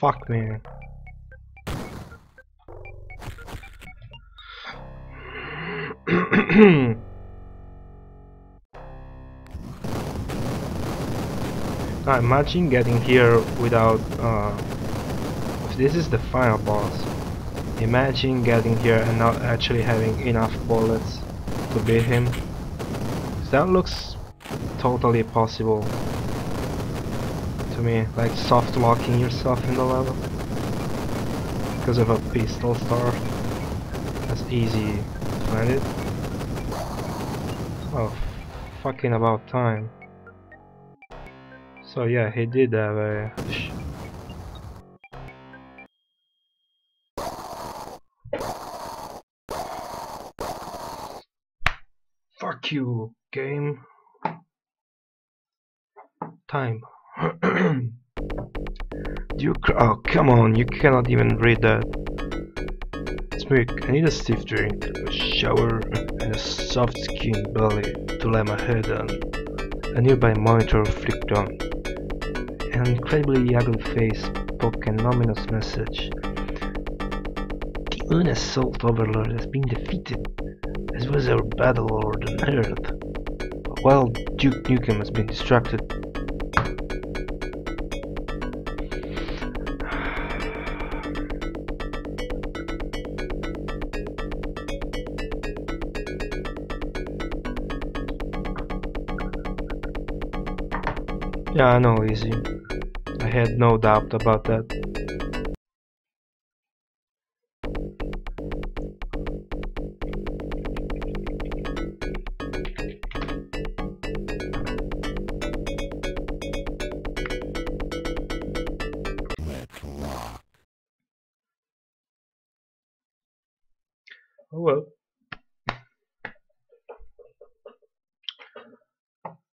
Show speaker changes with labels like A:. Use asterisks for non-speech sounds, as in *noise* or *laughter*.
A: fuck, man. *clears throat* now imagine getting here without uh, this is the final boss. Imagine getting here and not actually having enough bullets to beat him. That looks totally possible to me like soft locking yourself in the level. Because of a pistol start. That's easy to find it oh fucking about time. So yeah he did have a fuck you game. Time *clears throat* you oh come on you cannot even read that Smirk, I need a stiff drink, a shower *laughs* and a soft skinned belly to lay my head on. A nearby monitor flicked on. An incredibly ugly face spoke an ominous message. The unassault overlord has been defeated, as was our battle lord on Earth. While Duke Nukem has been distracted Yeah, I know, easy. I had no doubt about that. Oh well.